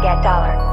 get dollar.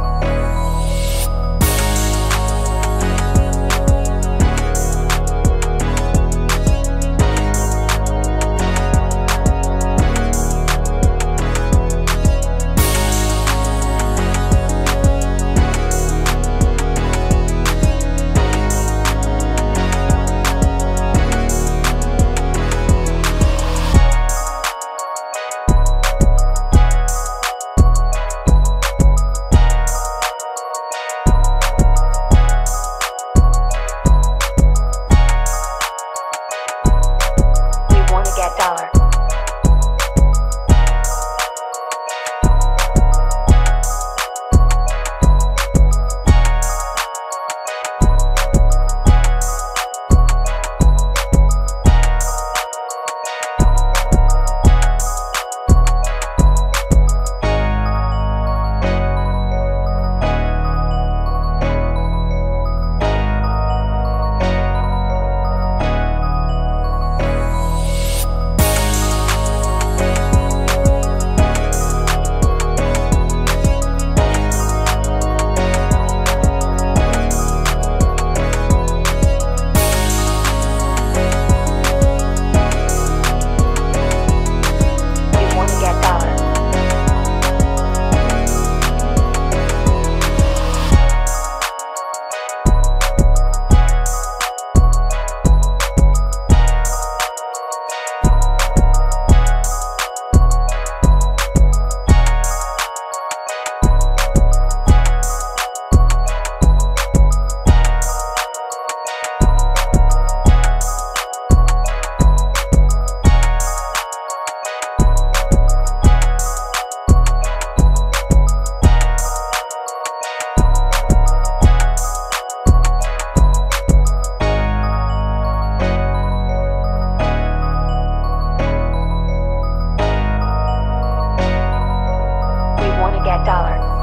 get dollar.